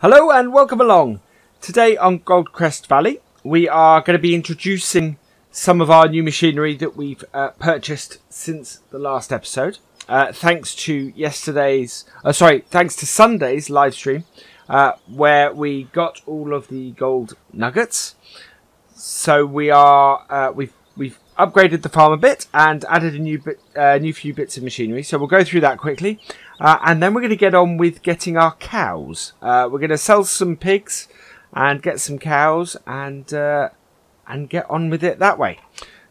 Hello and welcome along. Today on Goldcrest Valley, we are going to be introducing some of our new machinery that we've uh, purchased since the last episode. Uh, thanks to yesterday's, uh, sorry, thanks to Sunday's live stream, uh, where we got all of the gold nuggets. So we are, uh, we've we've upgraded the farm a bit and added a new bit, uh, new few bits of machinery. So we'll go through that quickly. Uh, and then we're going to get on with getting our cows. Uh, we're going to sell some pigs and get some cows and uh, and get on with it that way.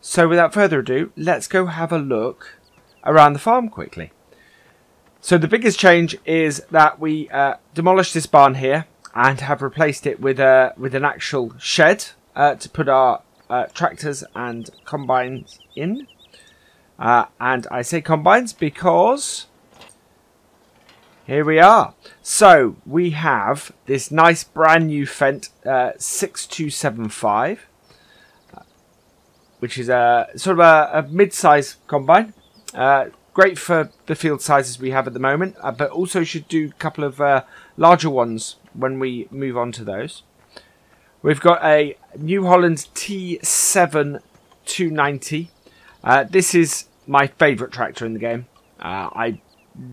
So without further ado, let's go have a look around the farm quickly. So the biggest change is that we uh, demolished this barn here and have replaced it with a with an actual shed uh, to put our uh, tractors and combines in. and I say combines because here we are. So we have this nice brand new Fendt uh, 6275, which is a sort of a, a mid-size combine. Uh, great for the field sizes we have at the moment, uh, but also should do a couple of uh, larger ones when we move on to those. We've got a New Holland T7 290. Uh, this is my favourite tractor in the game. Uh, I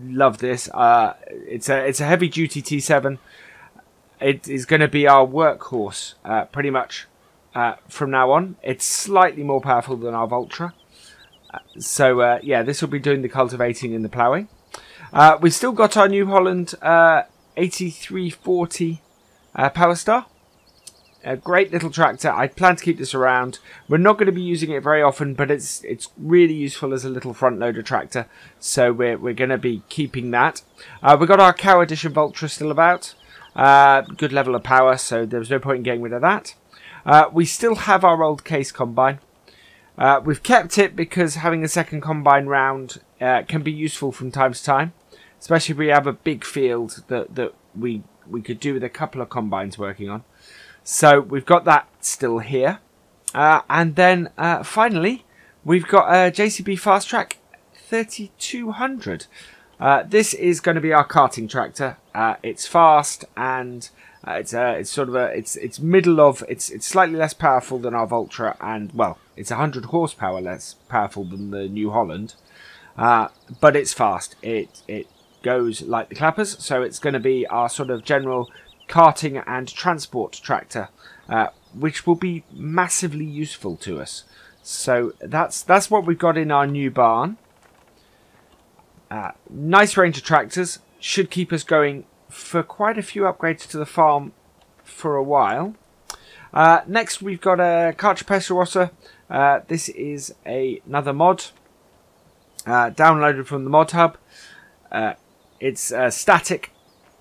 love this. Uh, it's a it's a heavy duty T7. It is going to be our workhorse uh, pretty much uh, from now on. It's slightly more powerful than our Valtra. Uh, so uh, yeah, this will be doing the cultivating and the ploughing. We've still got our New Holland 8340 Power Star a great little tractor. I plan to keep this around. We're not going to be using it very often, but it's it's really useful as a little front loader tractor. So we're we're going to be keeping that. Uh, we've got our Cow Edition Valtra still about. Uh, good level of power, so there's no point in getting rid of that. Uh, we still have our old case combine. Uh, we've kept it because having a second combine round uh, can be useful from time to time, especially if we have a big field that that we we could do with a couple of combines working on. So we've got that still here. Uh, and then uh, finally, we've got a JCB Fastrac 3200. Uh, this is going to be our carting tractor. Uh, it's fast and uh, it's uh, it's sort of a it's it's middle of it's it's slightly less powerful than our Valtra and well it's 100 horsepower less powerful than the New Holland, but it's fast. It it goes like the clappers, so it's going to be our sort of general carting and transport tractor, uh, which will be massively useful to us. So that's that's what we've got in our new barn. Uh, nice range of tractors should keep us going for quite a few upgrades to the farm for a while. Uh, next, we've got a Karcher Pesserossa. Uh, this is a, another mod uh, downloaded from the mod hub. Uh, it's uh, static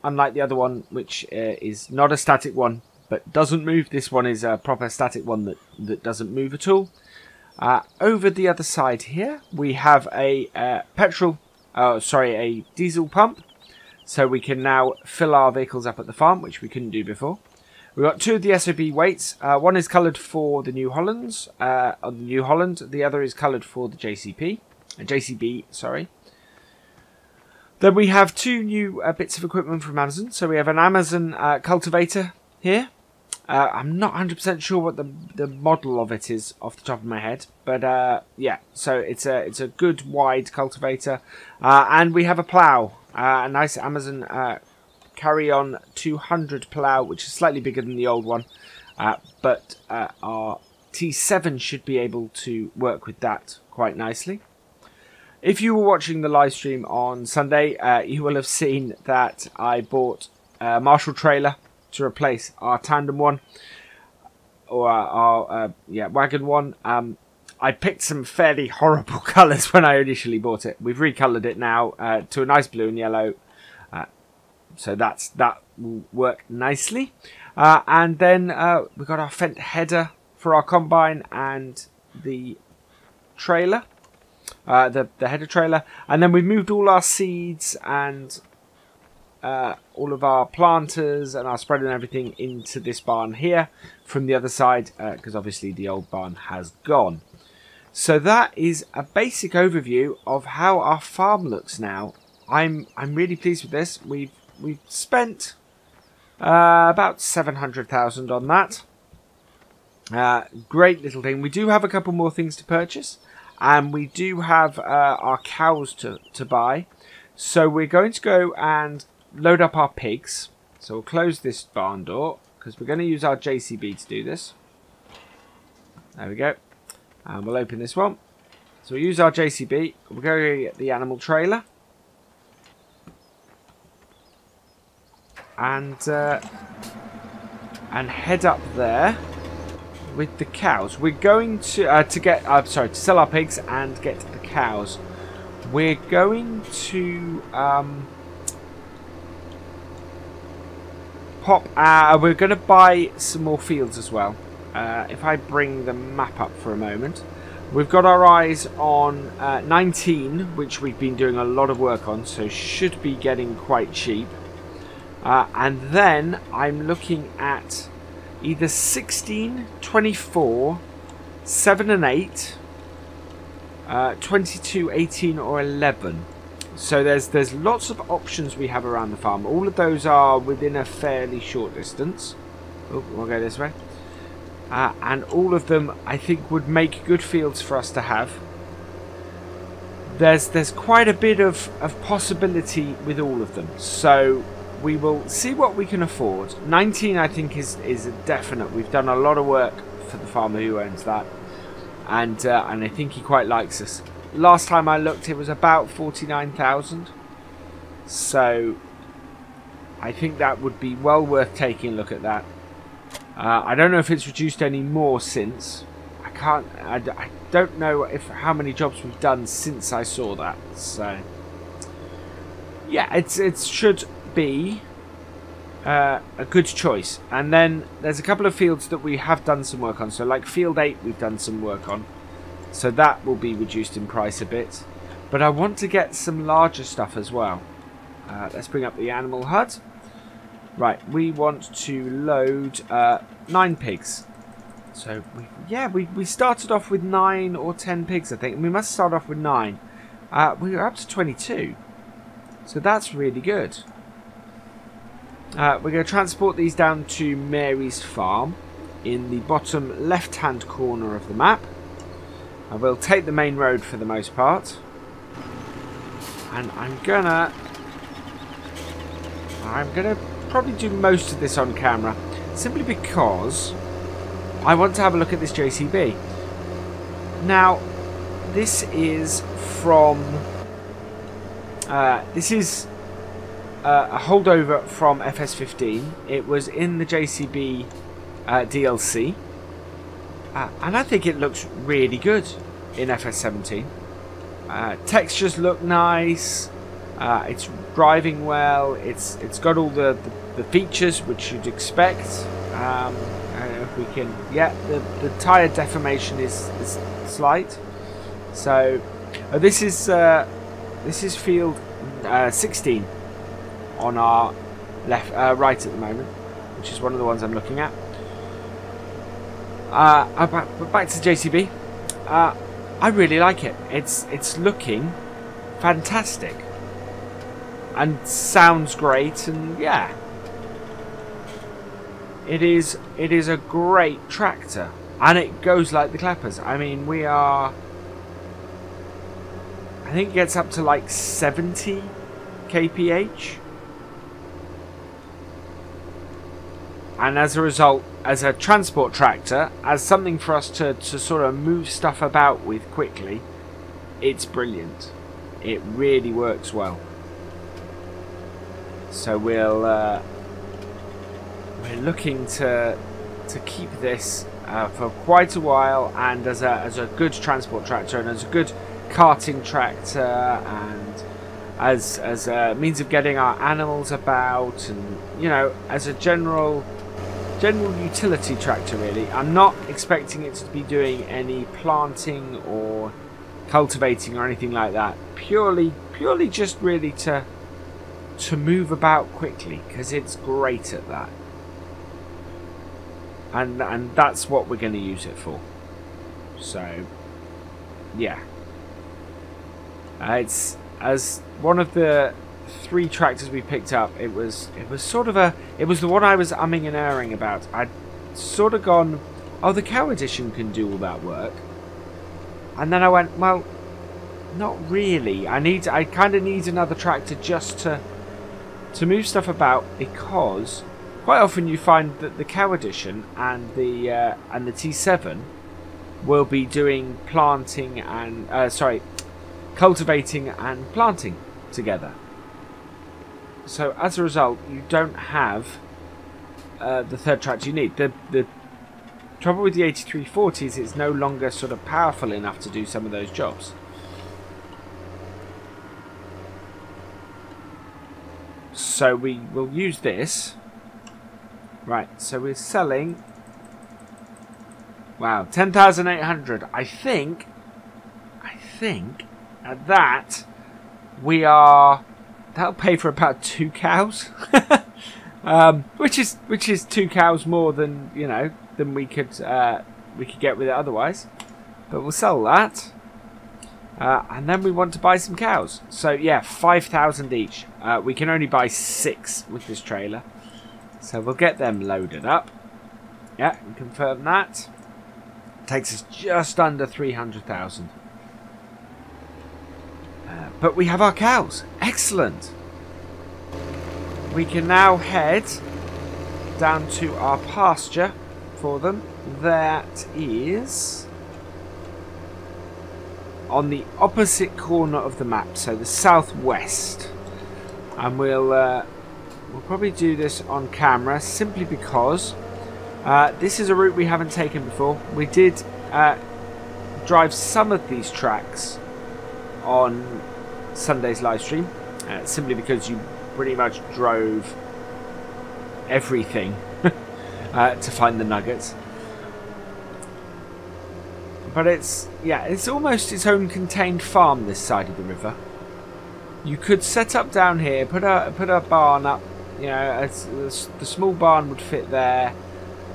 unlike the other one, which uh, is not a static one but doesn't move. This one is a proper static one that, that doesn't move at all. Uh, over the other side here, we have a uh, petrol, uh, sorry, a diesel pump. So we can now fill our vehicles up at the farm, which we couldn't do before. We've got two of the SOB weights. Uh, one is coloured for the New Hollands, uh, the New Holland. The other is coloured for the JCP, uh, JCB, sorry. Then we have two new uh, bits of equipment from Amazone. So we have an Amazone uh, cultivator here. Uh, I'm not 100% sure what the the model of it is off the top of my head, but uh, yeah. So it's a it's a good wide cultivator, uh, and we have a plow, uh, a nice Amazone Carry On 200 plow, which is slightly bigger than the old one, but our T7 should be able to work with that quite nicely. If you were watching the live stream on Sunday, uh, you will have seen that I bought a Marshall trailer to replace our tandem one or our, uh, yeah wagon one. Um, I picked some fairly horrible colours when I initially bought it. We've recoloured it now uh, to a nice blue and yellow, uh, so that's that will work nicely. Uh, and then uh, we've got our Fendt header for our combine and the trailer uh, the the header trailer, and then we've moved all our seeds and uh, all of our planters and our spreader and everything into this barn here from the other side because uh, obviously the old barn has gone. So that is a basic overview of how our farm looks now. I'm I'm really pleased with this. We've we've spent Uh, about 700,000 on that. Uh, great little thing. We do have a couple more things to purchase. And we do have uh, our cows to, to buy. So we're going to go and load up our pigs. So we'll close this barn door. Because we're going to use our JCB to do this. There we go. And we'll open this one. So we'll use our JCB. We'll go get the animal trailer. And, uh, and head up there with the cows. We're going to, uh, to get, I'm uh, sorry, to sell our pigs and get the cows. We're going to, um, pop, uh, we're going to buy some more fields as well. Uh, if I bring the map up for a moment. We've got our eyes on uh, 19, which we've been doing a lot of work on, so should be getting quite cheap. Uh, and then I'm looking at either 16, 24, 7 and 8, uh, 22, 18 or 11. So there's there's lots of options we have around the farm. All of those are within a fairly short distance. Oh, we'll go this way. Uh, and all of them I think would make good fields for us to have. There's there's quite a bit of, of possibility with all of them. So we will see what we can afford. 19 I think is, is a definite. We've done a lot of work for the farmer who owns that. And, uh, and I think he quite likes us. Last time I looked it was about 49,000. So I think that would be well worth taking a look at that. Uh, I don't know if it's reduced any more since. I can't. I, I don't know if how many jobs we've done since I saw that. So yeah, it's it should be uh, a good choice. And then there's a couple of fields that we have done some work on. So like field eight, we've done some work on. So that will be reduced in price a bit. But I want to get some larger stuff as well. Uh, let's bring up the animal hut. Right, we want to load uh, nine pigs. So, we, yeah, we, we started off with nine or ten pigs, I think. We must start off with nine. Uh, we are up to 22. So that's really good. Uh, we're going to transport these down to Mary's farm in the bottom left-hand corner of the map. I will take the main road for the most part. And I'm gonna... I'm gonna probably do most of this on camera simply because I want to have a look at this JCB. Now, this is from uh, this is uh, a holdover from FS15. It was in the JCB uh, DLC, uh, and I think it looks really good in FS17. Uh, textures look nice. Uh, it's driving well. It's it's got all the, the the features which you'd expect. Um, if we can, yeah, the, the tire deformation is, is slight. So uh, this is uh, this is field uh, 16 on our left, uh, right at the moment, which is one of the ones I'm looking at. Uh, uh back, to the JCB. I really like it. It's it's looking fantastic and sounds great, and yeah, it is it is a great tractor and it goes like the clappers. I mean we are I think it gets up to like 70 kph and as a result as a transport tractor as something for us to, to sort of move stuff about with quickly it's brilliant. It really works well. So we'll uh, we're looking to to keep this uh, for quite a while and as a, as a good transport tractor and as a good carting tractor and as as a means of getting our animals about and you know as a general general utility tractor really. I'm not expecting it to be doing any planting or cultivating or anything like that. Purely purely just really to to move about quickly because it's great at that. And and that's what we're going to use it for. So, yeah, uh, it's as one of the three tractors we picked up, it was it was sort of a it was the one I was umming and erring about. I'd sort of gone, oh, the cow edition can do all that work, and then I went, well, not really. I need I kind of need another tractor just to to move stuff about because quite often you find that the cow edition and the uh, and the T7 will be doing planting and uh, sorry cultivating and planting together. So as a result, you don't have uh, the third tractor you need. The the trouble with the 8340 is it's no longer sort of powerful enough to do some of those jobs. So we will use this. Right, so we're selling... Wow, 10,800. I think... I think at that we are... That'll pay for about two cows. um, which is which is two cows more than, you know, than we could uh, we could get with it otherwise. But we'll sell that. Uh, and then we want to buy some cows. So yeah, 5,000 each. Uh, we can only buy six with this trailer. So we'll get them loaded up. Yeah, confirm that. Takes us just under 300,000. Uh, but we have our cows. Excellent. We can now head down to our pasture for them. That is on the opposite corner of the map, so the southwest. And we'll uh, we'll probably do this on camera simply because uh, this is a route we haven't taken before. We did uh, drive some of these tracks on Sunday's live stream, uh, simply because you pretty much drove everything uh, to find the nuggets but it's yeah, it's almost its own contained farm this side of the river. You could set up down here, put a put a barn up. You know, the small barn would fit there,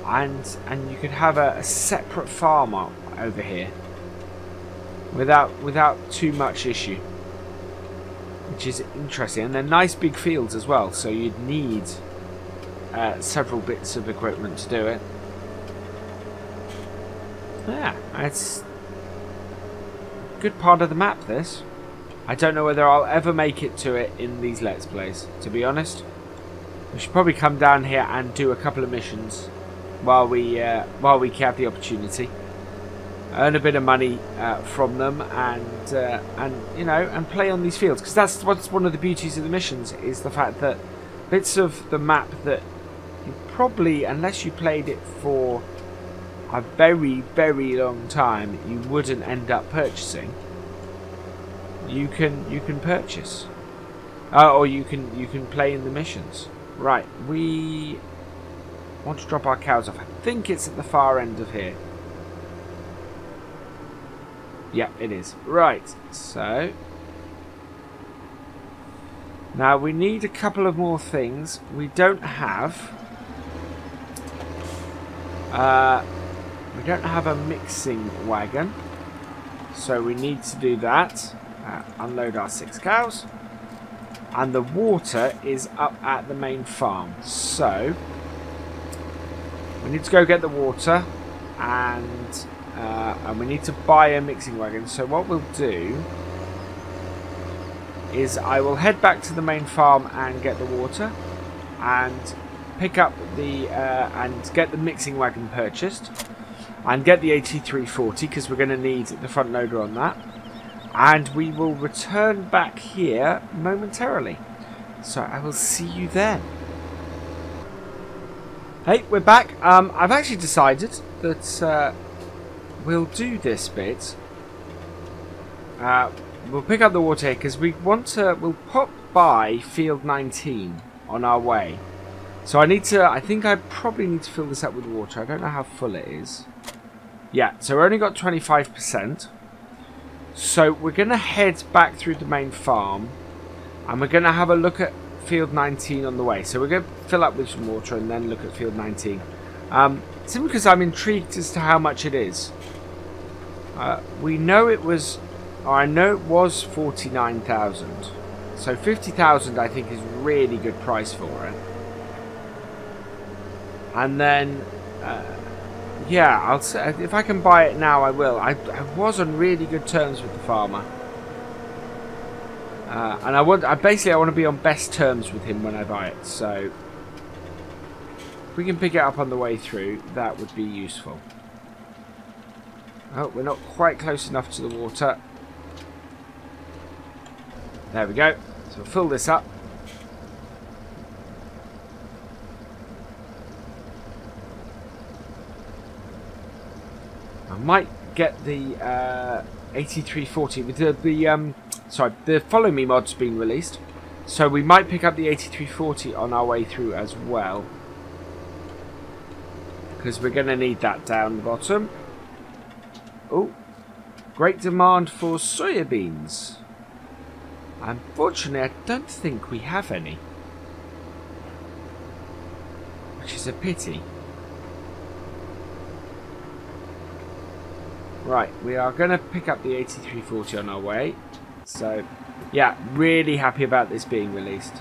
and and you could have a, a separate farm up over here without without too much issue, which is interesting. And they're nice big fields as well, so you'd need uh, several bits of equipment to do it. Yeah, it's a good part of the map, this. I don't know whether I'll ever make it to it in these Let's Plays, to be honest. We should probably come down here and do a couple of missions while we uh, while we have the opportunity. Earn a bit of money uh, from them and uh, and you know and play on these fields because that's what's one of the beauties of the missions is the fact that bits of the map that you probably unless you played it for a very, very long time you wouldn't end up purchasing, you can you can purchase, uh, or you can you can play in the missions. Right, we want to drop our cows off. I think it's at the far end of here. Yeah, it is. Right, so now we need a couple of more things. We don't have. Uh, we don't have a mixing wagon. So we need to do that. Uh, unload our six cows. And the water is up at the main farm. So we need to go get the water and uh, and we need to buy a mixing wagon. So what we'll do is I will head back to the main farm and get the water and pick up the uh, and get the mixing wagon purchased and get the 8340 because we're going to need the front loader on that. And we will return back here momentarily. So I will see you then. Hey, we're back. Um, I've actually decided that uh, we'll do this bit. Uh, we'll pick up the water because we want to. We'll pop by field 19 on our way. So I need to. I think I probably need to fill this up with water. I don't know how full it is. Yeah, so we only got 25%. So we're going to head back through the main farm. And we're going to have a look at field 19 on the way. So we're going to fill up with some water and then look at field 19. Um, simply because I'm intrigued as to how much it is. Uh, we know it was... Or I know it was 49,000. So 50,000 I think is really good price for it. And then, uh, yeah, I'll say, if I can buy it now, I will. I, I was on really good terms with the farmer. Uh, and I want, I basically, I want to be on best terms with him when I buy it. So, if we can pick it up on the way through, that would be useful. Oh, we're not quite close enough to the water. There we go. So we'll fill this up. I might get the uh, 8340 with the, the um, sorry, the follow me mod's been released. So we might pick up the 8340 on our way through as well. Because we're going to need that down the bottom. Oh, great demand for soybeans. Unfortunately, I don't think we have any. Which is a pity. Right, we are going to pick up the 8340 on our way. So, yeah, really happy about this being released.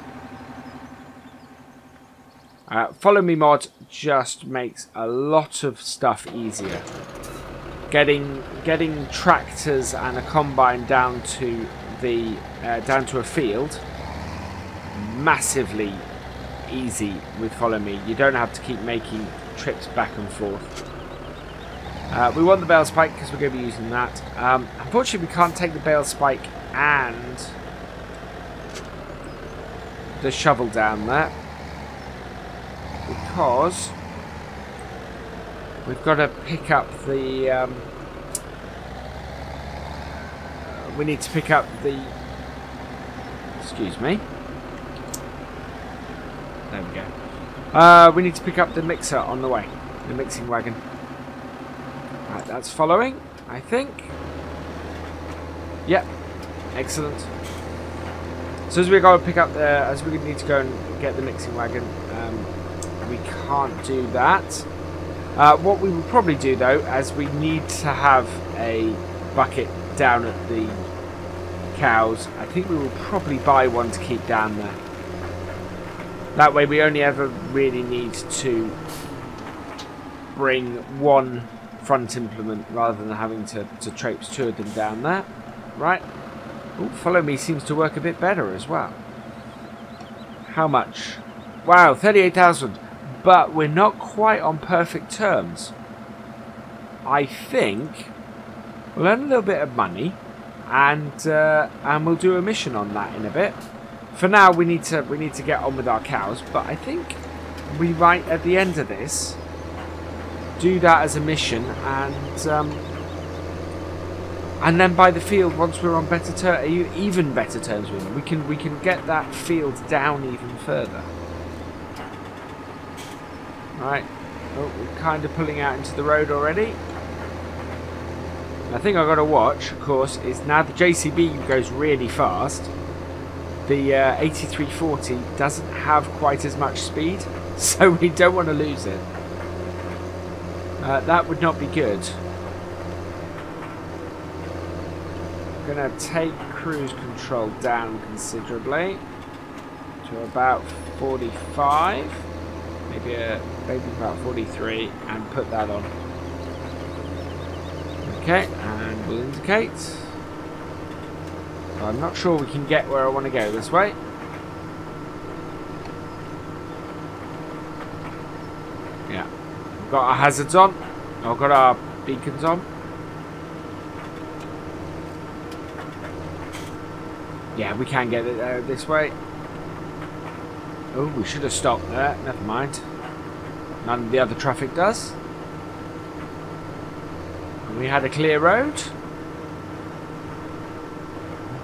Uh, Follow Me mod just makes a lot of stuff easier. Getting getting tractors and a combine down to the uh, down to a field massively easy with follow me. You don't have to keep making trips back and forth. Uh, we want the bale spike because we're going to be using that. Um, unfortunately we can't take the bale spike and the shovel down there because we've got to pick up the um, we need to pick up the... Excuse me. There we go. Uh, we need to pick up the mixer on the way. The mixing wagon. Right, that's following, I think. Yep. Excellent. So as we go and pick up the... As we need to go and get the mixing wagon, um, we can't do that. Uh, what we will probably do, though, as we need to have a bucket down at the cows. I think we will probably buy one to keep down there. That way we only ever really need to bring one front implement rather than having to, to traipse two of them down there. Right. Ooh, follow me seems to work a bit better as well. How much? Wow, 38,000. But we're not quite on perfect terms. I think we'll earn a little bit of money and uh, and we'll do a mission on that in a bit. For now, we need to we need to get on with our cows, but I think we might at the end of this do that as a mission and um, and then by the field once we're on better ter even better terms with them, we can we can get that field down even further. Right, oh, we're kind of pulling out into the road already. The thing I've got to watch, of course, is now the JCB goes really fast. The uh, 8340 doesn't have quite as much speed, so we don't want to lose it. Uh, that would not be good. I'm going to take cruise control down considerably to about 45, maybe, uh, maybe about 43, and put that on. Okay, and we'll indicate. I'm not sure we can get where I want to go this way. Yeah. We've got our hazards on. I've got our beacons on. Yeah, we can get it there this way. Oh, we should have stopped there. Never mind. None of the other traffic does we had a clear road.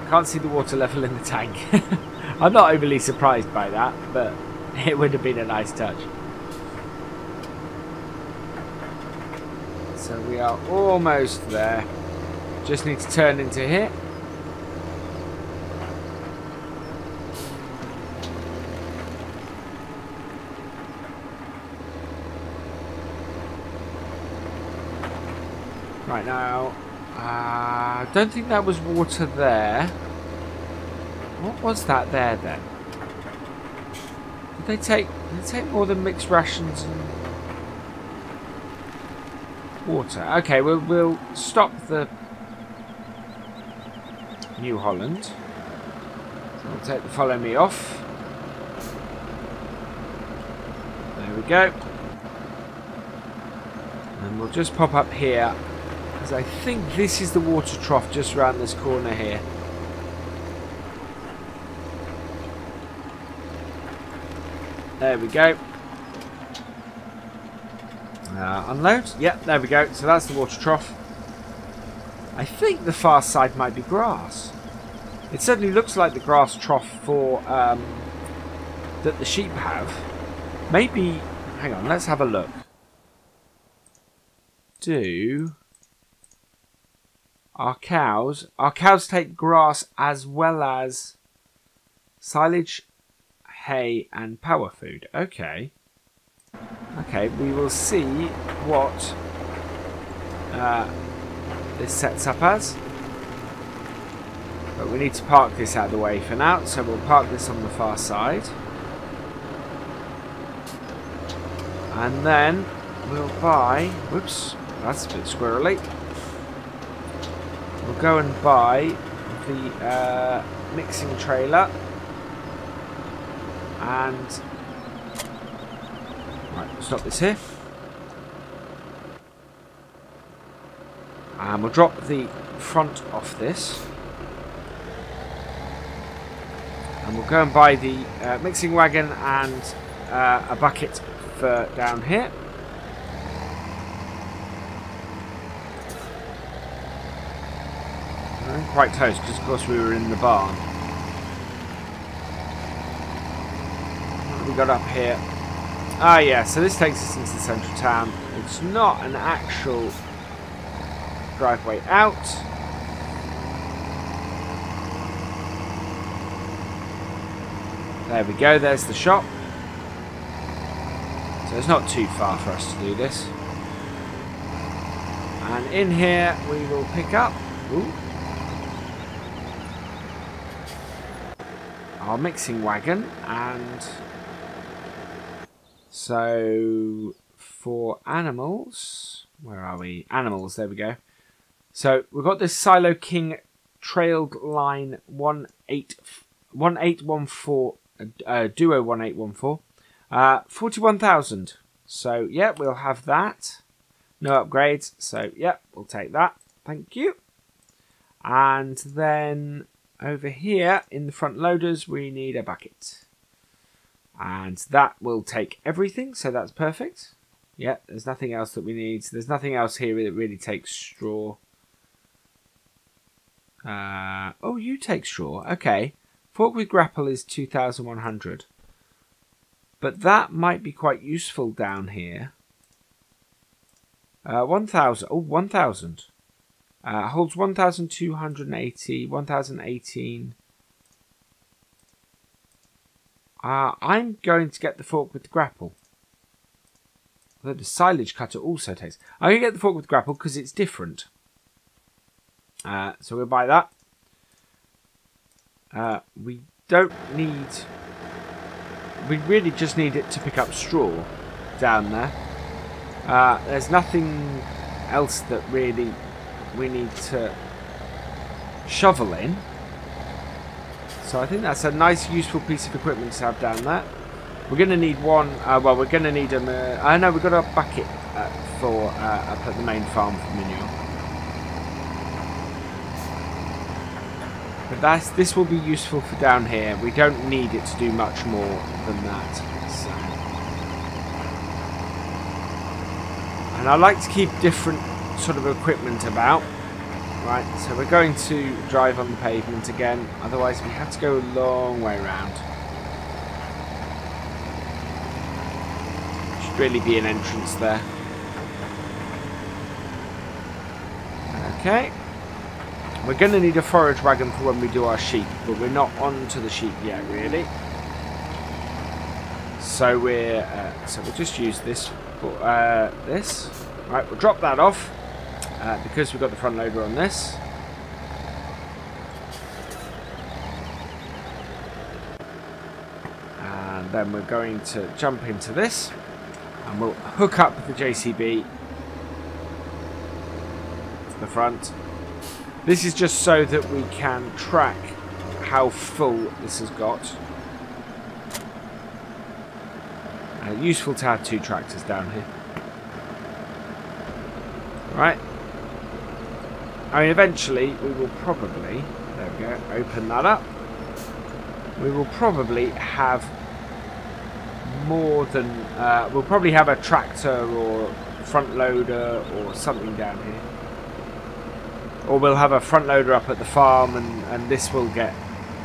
Can't see the water level in the tank. I'm not overly surprised by that, but it would have been a nice touch. So we are almost there. Just need to turn into here. Now, I uh, don't think that was water there. What was that there then? Did they take did they take more than mixed rations and water? Okay, we'll we'll stop the New Holland. We'll take the follow me off. There we go. And we'll just pop up here because I think this is the water trough just around this corner here. There we go. Uh, unload. Yep, there we go. So that's the water trough. I think the far side might be grass. It certainly looks like the grass trough for um, that the sheep have. Maybe. Hang on. Let's have a look. Do our cows? Our cows take grass as well as silage hay, and power food. Okay. Okay, we will see what uh, this sets up as. But we need to park this out of the way for now, so we'll park this on the far side. And then we'll buy... Whoops, that's a bit squirrely. We'll go and buy the uh, mixing trailer and right, stop this here. And we'll drop the front off this. And we'll go and buy the uh, mixing wagon and uh, a bucket for down here. I'm quite close because of course we were in the barn. we got up here? Ah, yeah, so this takes us into the central town. It's not an actual driveway out. There we go, there's the shop. So it's not too far for us to do this. And in here we will pick up ooh, our mixing wagon and so for animals, where are we? Animals, there we go. So we've got this Siloking trailed line 1814, uh, Duo 1814. Uh, 41,000. So, yeah, we'll have that. No upgrades. So, yeah, we'll take that. Thank you. And then over here in the front loaders, we need a bucket. And that will take everything, so that's perfect. Yeah, there's nothing else that we need. There's nothing else here that really takes straw. Uh, oh, you take straw. Okay. Fork with grapple is 2,100. But that might be quite useful down here. Uh, 1,000. Oh, 1,000. Uh, holds 1,280, 1,018. Uh, I'm going to get the fork with the grapple. Although the silage cutter also takes. I'm going to get the fork with the grapple because it's different. Uh, so we'll buy that. Uh, we don't need... We really just need it to pick up straw down there. Uh, there's nothing else that really we need to shovel in. So I think that's a nice, useful piece of equipment to have down there. We're going to need one, uh, well, we're going to need a, uh, I know we've got a bucket uh, for uh, up at the main farm for manure. But that's, this will be useful for down here. We don't need it to do much more than that. So. And I like to keep different sort of equipment about. Right, so we're going to drive on the pavement again, otherwise we have to go a long way around. Should really be an entrance there. Okay. We're going to need a forage wagon for when we do our sheep, but we're not on to the sheep yet, really. So we're, uh, so we'll just use this, uh, this. Right, we'll drop that off uh, because we've got the front loader on this. And then we're going to jump into this and we'll hook up the JCB to the front. This is just so that we can track how full this has got. Uh, useful to have two tractors down here. Right. I mean, eventually we will probably, there we go, open that up. We will probably have more than, uh, we'll probably have a tractor or front loader or something down here. Or we'll have a front loader up at the farm and, and this will get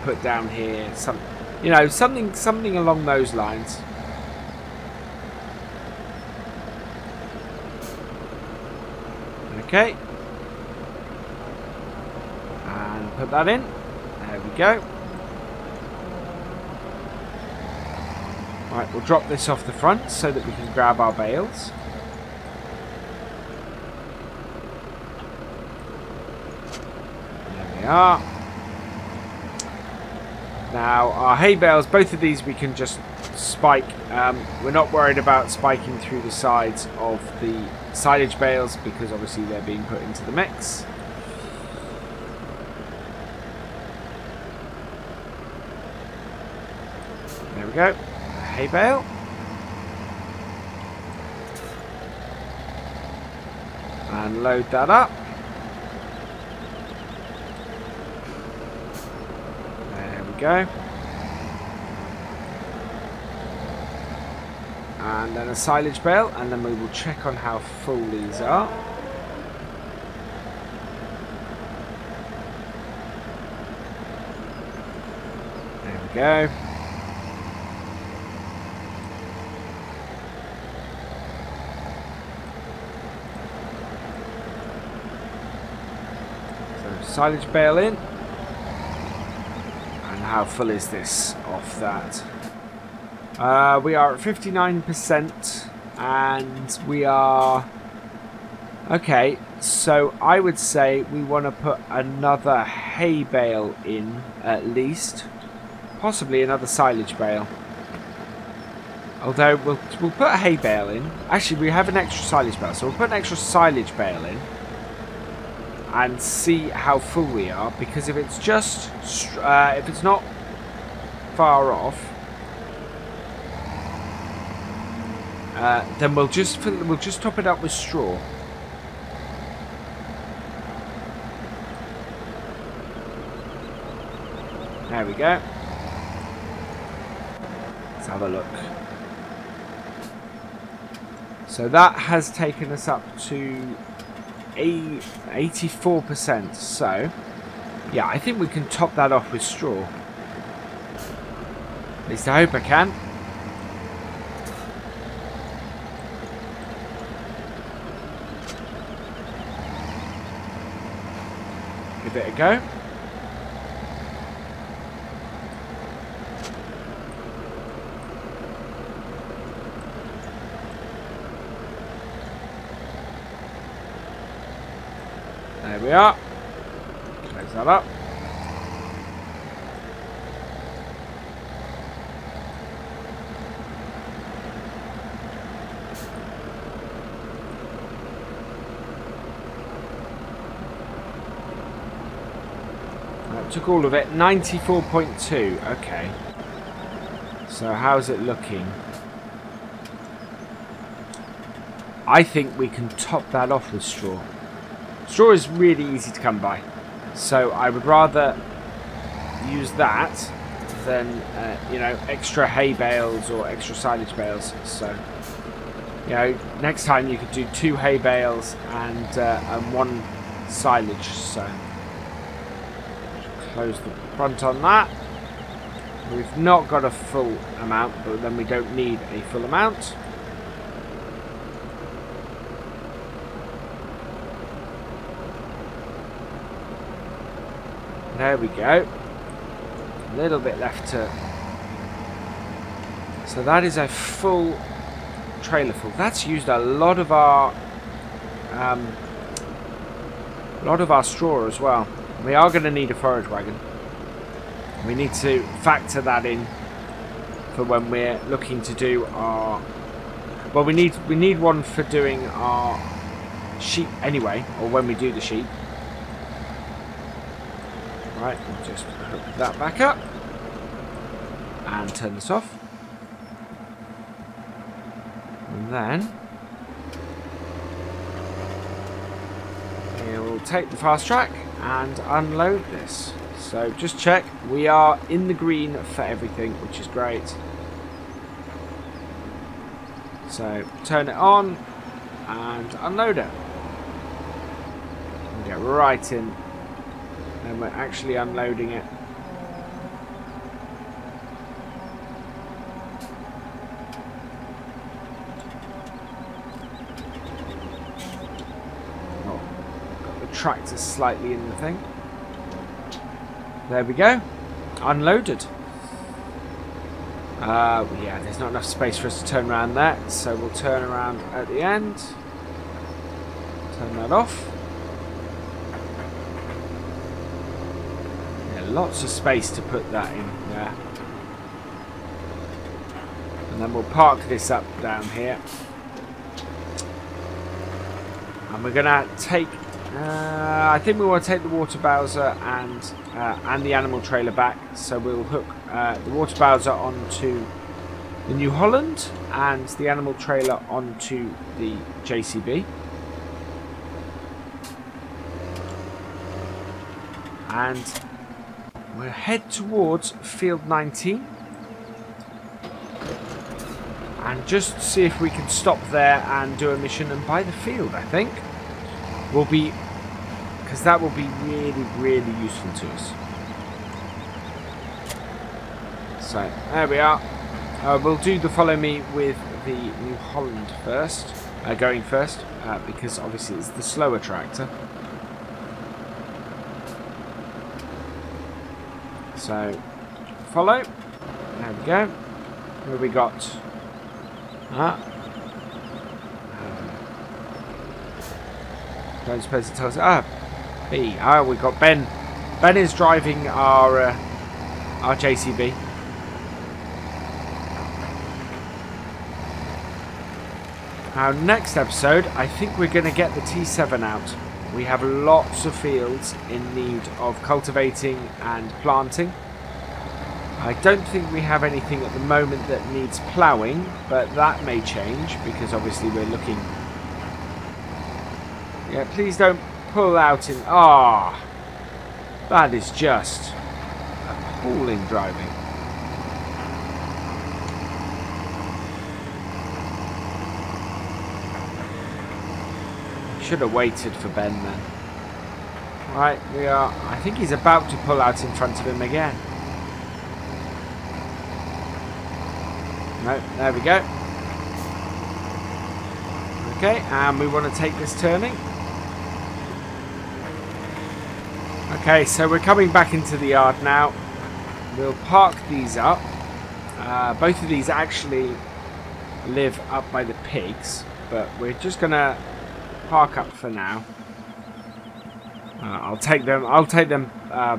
put down here. Some, you know, something, something along those lines. Okay. And put that in. There we go. Right, we'll drop this off the front so that we can grab our bales. There we are. Now, our hay bales, both of these we can just spike. Um, we're not worried about spiking through the sides of the silage bales because obviously they're being put into the mix. We go. Hay bale. And load that up. There we go. and then a silage bale and then we will check on how full these are there we go silage bale in and how full is this off that uh, we are at 59% and we are... Okay, so I would say we want to put another hay bale in at least. Possibly another silage bale. Although we'll, we'll put a hay bale in. Actually, we have an extra silage bale, so we'll put an extra silage bale in. And see how full we are, because if it's just, uh, if it's not far off, Uh, then we'll just fill, we'll just top it up with straw. There we go. Let's have a look. So that has taken us up to 84%. So, yeah, I think we can top that off with straw. At least I hope I can. give it a go. There we are. Close that up. Took all of it. 94.2. Okay. So how's it looking? I think we can top that off with straw. Straw is really easy to come by. So I would rather use that than, uh, you know, extra hay bales or extra silage bales. So, you know, next time you could do two hay bales and, uh, and one silage. So close the front on that. We've not got a full amount, but then we don't need a full amount. There we go. A little bit left to... So that is a full trailer full. That's used a lot of our... Um, a lot of our straw as well. We are going to need a forage wagon. We need to factor that in for for when we're looking to do our. Well, we need we need one for doing our sheep anyway, or when we do the sheep. Right, just hook that back up and turn this off. And then we'll take the Fastrac and unload this. So just check, we are in the green for everything, which is great. So turn it on and unload it. And get right in. And we're actually unloading it. Oh, got the tractor slightly in the thing. There we go. Unloaded. Uh, yeah, there's not enough space for us to turn around there, so we'll turn around at the end. Turn that off. Lots of space to put that in there. And then we'll park this up down here. And we're going to take uh, I think we want to take the water bowser and uh, and the animal trailer back. So we'll hook uh, the water bowser onto the New Holland and the animal trailer onto the JCB. And we'll head towards field 19 and just see if we can stop there and do a mission and buy the field, I think. Will be because that will be really really useful to us. So there we are. Uh, we'll do the follow me with the New Holland first uh, going first uh, because obviously it's the slower tractor so follow there we go where we got ah Don't suppose to tell us. Ah, B. Ah, we got Ben. Ben is driving our uh, our JCB. Our next episode, I think we're going to get the T7 out. We have lots of fields in need of cultivating and planting. I don't think we have anything at the moment that needs ploughing, but that may change because obviously we're looking yeah, please don't pull out in... Ah! Oh, that is just appalling driving. Should have waited for Ben then. Right, we are... I think he's about to pull out in front of him again. No, there we go. Okay, and we want to take this turning. Okay, so we're coming back into the yard now. We'll park these up. Uh, both of these actually live up by the pigs, but we're just gonna park up for now. Uh, I'll take them. I'll take them uh,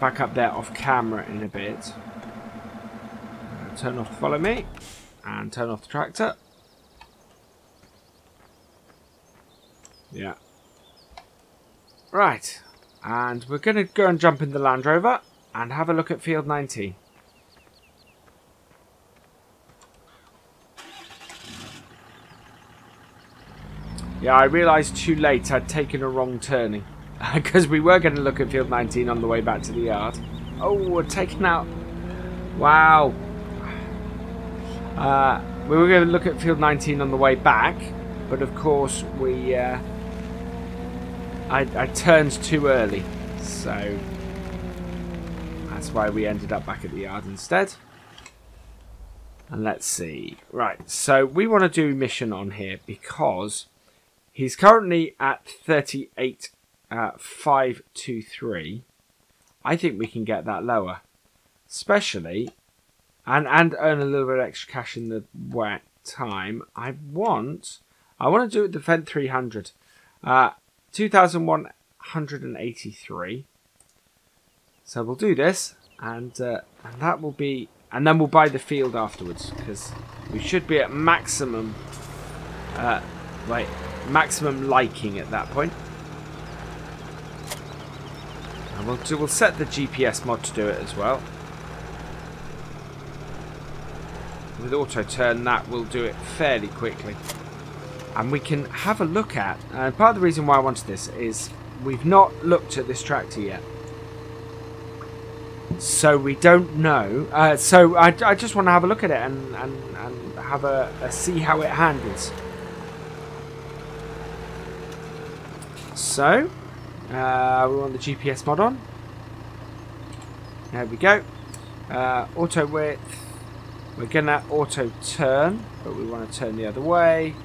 back up there off camera in a bit. Uh, turn off the follow me, and turn off the tractor. Yeah. Right. And we're going to go and jump in the Land Rover and have a look at field 19. Yeah, I realised too late I'd taken a wrong turning. Because we were going to look at field 19 on the way back to the yard. Oh, we're taking out... Wow. Uh, we were going to look at field 19 on the way back. But of course, we... Uh, I, I turned too early, so that's why we ended up back at the yard instead. And let's see. Right, so we want to do mission on here because he's currently at 38 uh, 523. I think we can get that lower. Especially, and, and earn a little bit extra cash in the wet time. I want, I want to do it the Fendt 300. Uh, 2,183. So we'll do this, and, uh, and that will be and then we'll buy the field afterwards because we should be at maximum. Uh, wait, maximum liking at that point. And we'll do, we'll set the GPS mod to do it as well. With auto turn, that will do it fairly quickly. And we can have a look at. And part of the reason why I wanted this is we've not looked at this tractor yet. So we don't know. Uh, so I, I just want to have a look at it and, and, and have a, a see how it handles. So, uh, we want the GPS mod on. There we go. Uh, auto width. We're going to auto turn, but we want to turn the other way.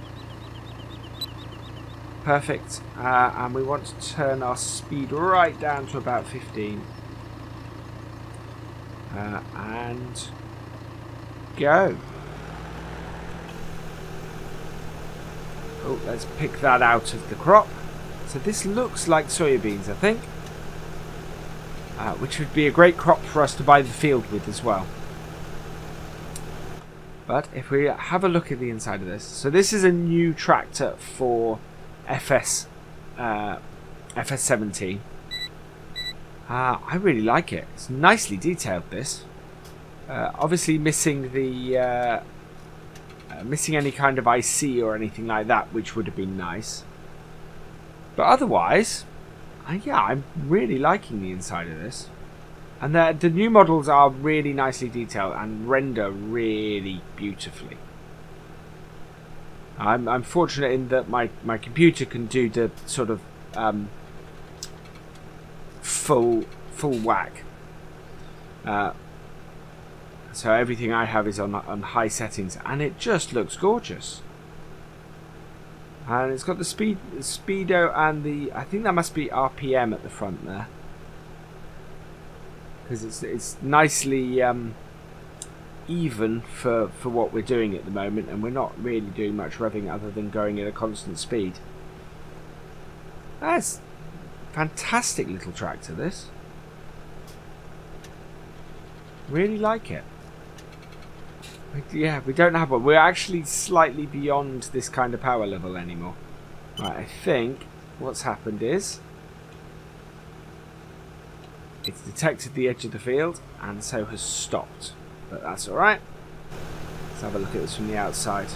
Perfect. Uh, and we want to turn our speed right down to about 15. Uh, and go. Oh, let's pick that out of the crop. So this looks like soybeans, I think. Uh, which would be a great crop for us to buy the field with as well. But if we have a look at the inside of this. So this is a new tractor for FS uh, FS17. Uh, I really like it. It's nicely detailed, this. Uh, obviously missing the... Uh, uh missing any kind of IC or anything like that, which would have been nice. But otherwise, yeah, I'm really liking the inside of this. And the, the new models are really nicely detailed and render really beautifully. I'm, I'm fortunate in that my, my computer can do the sort of um, full full whack. Uh, so everything I have is on, on high settings and it just looks gorgeous. And it's got the speed, speedo and the, I think that must be RPM at the front there. Because it's, it's nicely um, even for, for what we're doing at the moment and we're not really doing much revving other than going at a constant speed. That's fantastic little tractor this. Really like it. Yeah, we don't have one. We're actually slightly beyond this kind of power level anymore. Right, I think what's happened is it's detected the edge of the field and so has stopped. But that's alright. Let's have a look at this from the outside.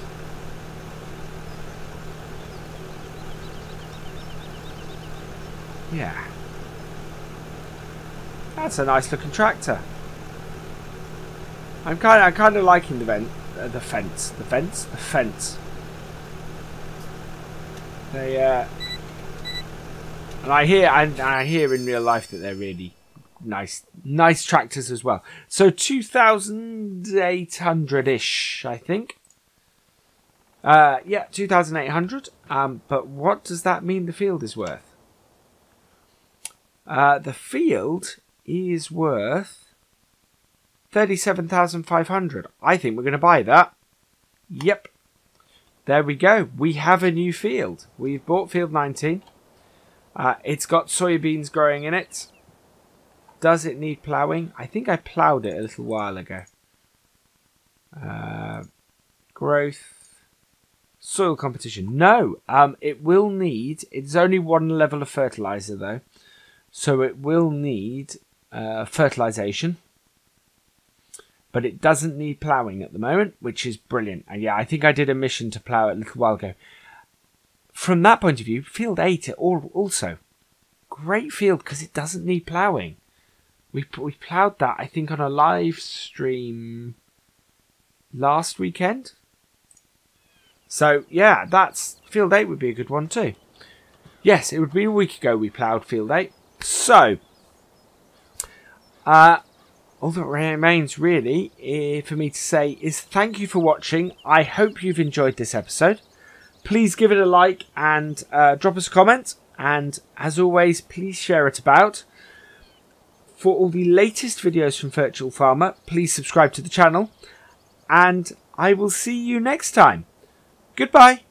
Yeah. That's a nice looking tractor. I'm kind of, I'm kind of liking the vent, uh, the fence, the fence, the fence. They, uh, and I hear, and I hear in real life that they're really nice, nice tractors as well. So two thousand eight hundred ish, I think. Uh, yeah, two thousand eight hundred. Um, but what does that mean? The field is worth. Uh, the field is worth 37,500. I think we're going to buy that. Yep. There we go. We have a new field. We've bought field 19. Uh, it's got soybeans growing in it. Does it need ploughing? I think I ploughed it a little while ago. Uh, growth. Soil competition. No. Um, it will need... It's only one level of fertilizer though. So it will need uh, fertilization but it doesn't need ploughing at the moment, which is brilliant. And yeah, I think I did a mission to plough it a little while ago. From that point of view, Field 8 also great field because it doesn't need ploughing. We we ploughed that I think on a live stream last weekend. So yeah, that's Field 8 would be a good one too. Yes, it would be a week ago we ploughed Field 8. So, uh, all that remains really eh, for me to say is thank you for watching. I hope you've enjoyed this episode. Please give it a like and uh, drop us a comment. And as always, please share it about. For all the latest videos from Virtual Farmer, please subscribe to the channel. And I will see you next time. Goodbye.